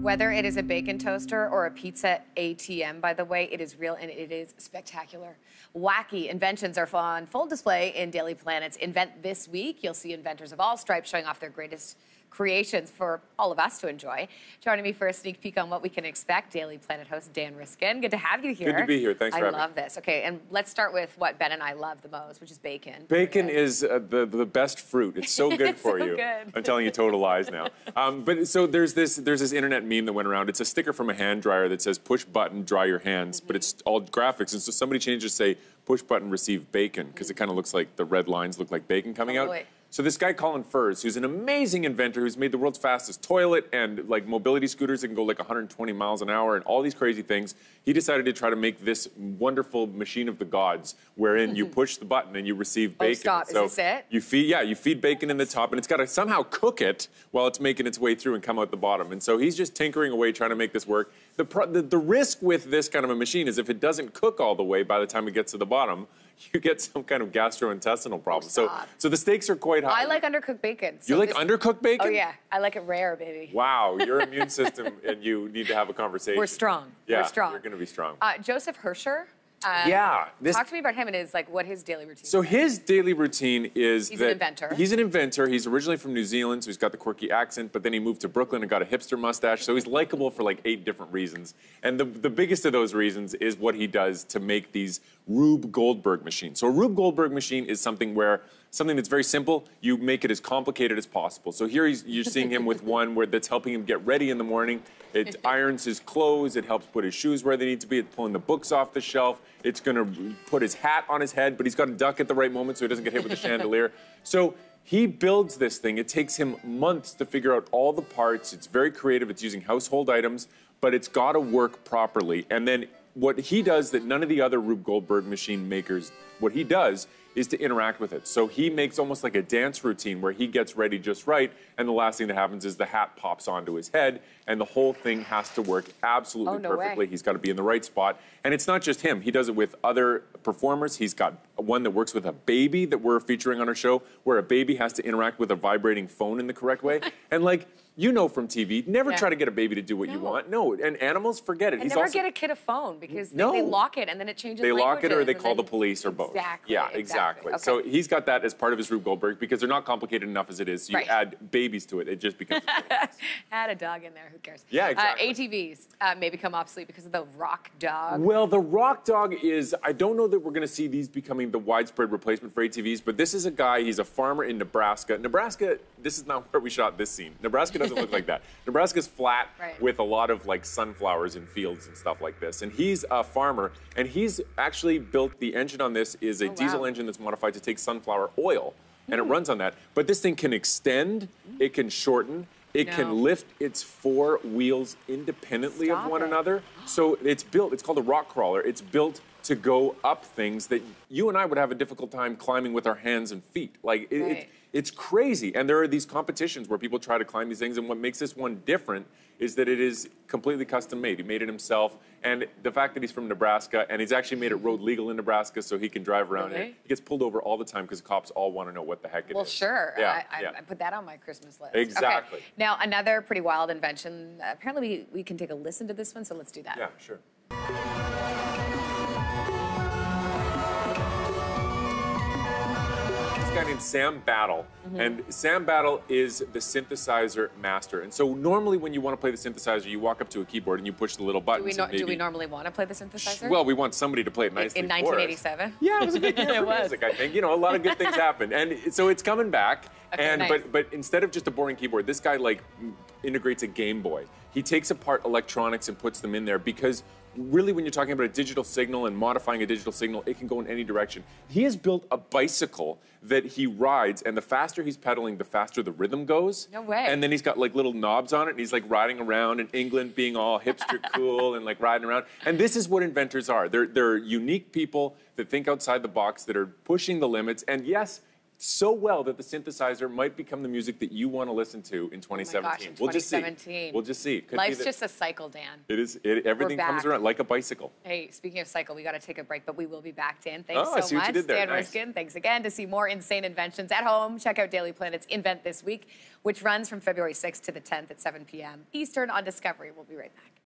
Whether it is a bacon toaster or a pizza ATM, by the way, it is real and it is spectacular. Wacky inventions are on full display in Daily Planet's Invent This Week. You'll see inventors of all stripes showing off their greatest creations for all of us to enjoy. Joining me for a sneak peek on what we can expect, Daily Planet host Dan Riskin. Good to have you here. Good to be here. Thanks I for having me. I love this. Okay, and let's start with what Ben and I love the most, which is bacon. Bacon Okay. is uh, the the best fruit. It's so good It's for so you. good. I'm telling you total lies now. Um, but so there's this there's this internet meme that went around. It's a sticker from a hand dryer that says "push button, dry your hands," but it's all graphics. And so somebody changed it to say "push button, receive bacon" because it kind of looks like the red lines look like bacon coming out. Totally. So this guy Colin Furze, who's an amazing inventor, who's made the world's fastest toilet and like mobility scooters that can go like 120 miles an hour and all these crazy things, he decided to try to make this wonderful machine of the gods, wherein you mm-hmm. push the button and you receive Oh, bacon. stop. Is this it? You feed, yeah, you feed bacon in the top, and it's got to somehow cook it while it's making its way through and come out the bottom. And so he's just tinkering away trying to make this work. The, pro- the, the risk with this kind of a machine is if it doesn't cook all the way by the time it gets to the bottom, you get some kind of gastrointestinal problem. so, stop. so the stakes are quite high. I like undercooked bacon. so You like undercooked bacon? Oh, yeah. I like it rare, baby. Wow, your immune system and you need to have a conversation. We're strong. Yeah, We're strong. You're going to be strong. Uh, Joseph Herscher. Uh, yeah, this Talk to me about him and his like what his daily routine. So is. his daily routine is He's an inventor. He's an inventor. He's originally from New Zealand, so he's got the quirky accent. But then he moved to Brooklyn and got a hipster mustache. So he's likable for like eight different reasons. And the, the biggest of those reasons is what he does to make these Rube Goldberg machines. So a Rube Goldberg machine is something where something that's very simple, you make it as complicated as possible. So here he's, you're seeing him with one where that's helping him get ready in the morning. It irons his clothes. It helps put his shoes where they need to be. It's pulling the books off the shelf. It's going to put his hat on his head, but he's got to duck at the right moment so he doesn't get hit with the chandelier. So he builds this thing. It takes him months to figure out all the parts. It's very creative. It's using household items, but it's got to work properly. And then what he does that none of the other Rube Goldberg machine makers, what he does is to interact with it. So he makes almost like a dance routine where he gets ready just right, and the last thing that happens is the hat pops onto his head, and the whole thing has to work absolutely Oh, no way. perfectly. He's got to be in the right spot. And it's not just him, he does it with other performers. He's got one that works with a baby that we're featuring on our show, where a baby has to interact with a vibrating phone in the correct way. and like, you know from TV, never Yeah. try to get a baby to do what you want. No, and animals, forget it. and never get a kid a phone because they- No. they, lock it and then it changes. They lock it or they call the police or both. Exactly. Yeah, exactly. exactly. Okay. So he's got that as part of his Rube Goldberg because they're not complicated enough as it is. So you Right. add babies to it, it just becomes. Add a dog in there. Who cares? Yeah, exactly. Uh, ATVs uh, may become obsolete because of the rock dog. well, the Rock Dog is. I don't know that we're going to see these becoming the widespread replacement for ATVs, but this is a guy. He's a farmer in Nebraska. Nebraska. This is not where we shot this scene. Nebraska doesn't look like that. Nebraska's flat Right. with a lot of like sunflowers and fields and stuff like this. And he's a farmer, and he's actually built the engine on this is a Oh, wow. diesel engine that's modified to take sunflower oil, and it hmm. runs on that. But this thing can extend, hmm. it can shorten, it No. can lift its four wheels independently Stop of one it. another. So it's built. It's called a rock crawler. It's built to go up things that you and I would have a difficult time climbing with our hands and feet. Like it, Right. it, it's crazy. And there are these competitions where people try to climb these things. And what makes this one different is that it is completely custom made. He made it himself. And the fact that he's from Nebraska and he's actually made it road legal in Nebraska so he can drive around Really? it. He gets pulled over all the time because cops all want to know what the heck it is. Well, sure. Yeah, I, I, yeah. I put that on my Christmas list. Okay. Exactly. Now, another pretty wild invention. Apparently, we, we can take a listen to this one, so let's do that. yeah, sure. This guy named Sam Battle. Mm-hmm. And Sam Battle is the synthesizer master. And so normally when you want to play the synthesizer, you walk up to a keyboard and you push the little Do buttons. we, nor- and do we normally want to play the synthesizer? Well, we want somebody to play it nicely in 1987? Yeah, it was a good year for music. I think you know a lot of good things happened, and so it's coming back. Okay, and nice. but but instead of just a boring keyboard, this guy like integrates a Game Boy. He takes apart electronics and puts them in there because really, when you're talking about a digital signal and modifying a digital signal, it can go in any direction. He has built a bicycle that he rides, and the faster he's pedaling, the faster the rhythm goes. No way. And then he's got like little knobs on it, and he's like riding around in England, being all hipster cool and like riding around. And this is what inventors are. They're they're unique people that think outside the box, that are pushing the limits. And yes, so well that the synthesizer might become the music that you want to listen to in 2017. Oh gosh, in we'll just see. 2017. We'll just see. Could Life's just a cycle, Dan. It is. It, everything comes around like a bicycle. Hey, speaking of cycle, we got to take a break, but we will be back, Dan. Thanks Oh, so much. you did there. Dan Nice. Riskin, thanks again. To see more insane inventions at home, check out Daily Planet's Invent This Week, which runs from February 6th to the 10th at 7 p.m. Eastern on Discovery. We'll be right back.